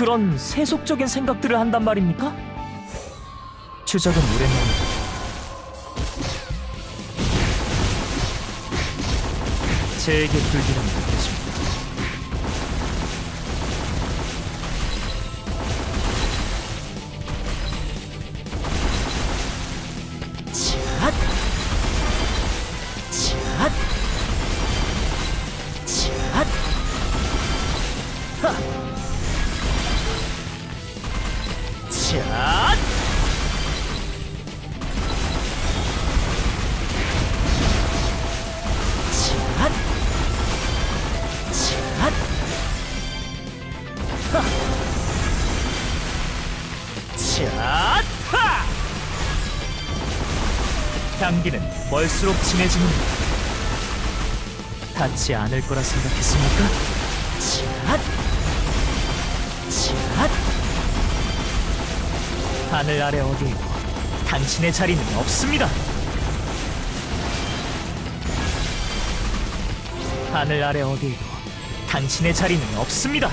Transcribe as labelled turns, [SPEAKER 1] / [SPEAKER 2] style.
[SPEAKER 1] 그런 세속적인 생각들을 한단 말입니까? 추적은 오랜만이다. 제게 느껴집니다. 샷! 샷! 샷! 하! 샷! 하! 향기는 멀수록 진해집니다. 닿지 않을 거라 생각했습니까? 샷! 샷! 하늘 아래 어디에도 당신의 자리는 없습니다. 하늘 아래 어디에도 당신의 자리는 없습니다.